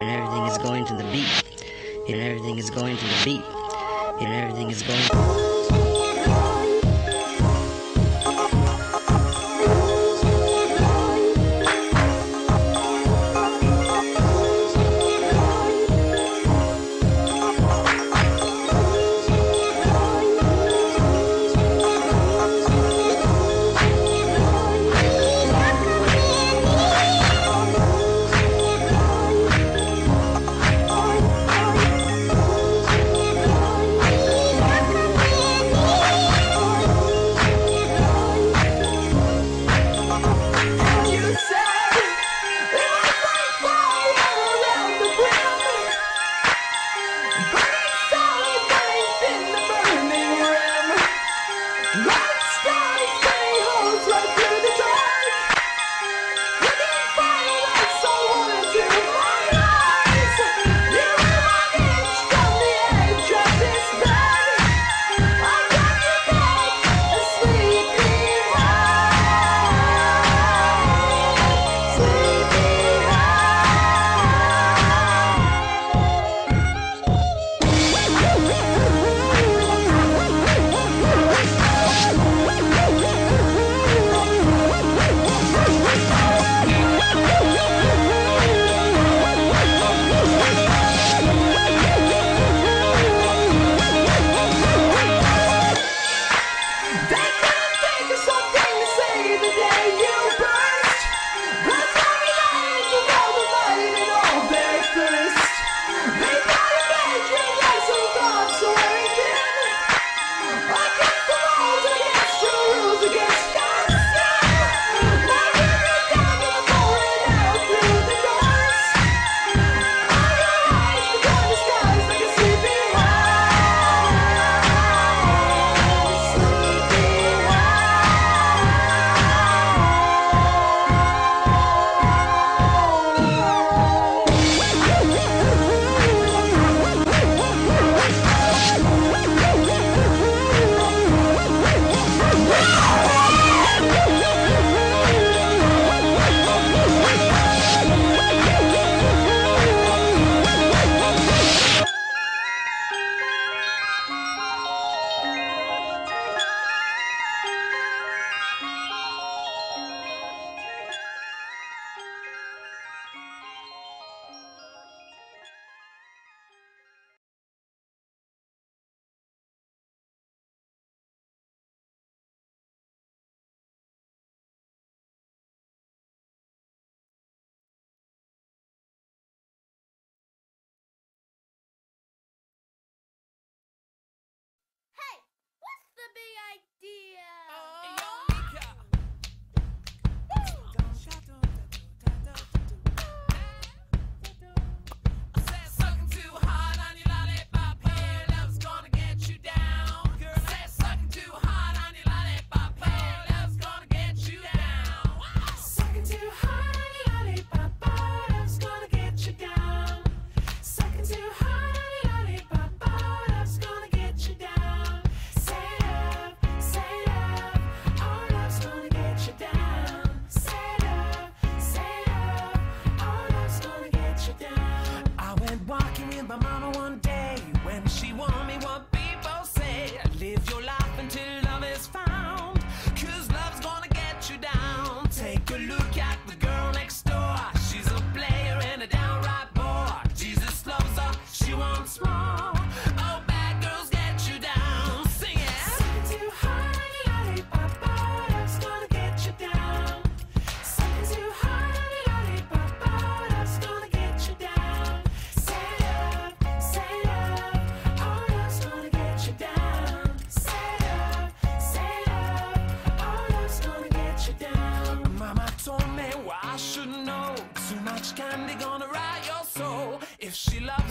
And everything is going to the beat. And everything is going to the beat. And everything is going. mama one I should know. Too much candy gonna ride your soul. If she loves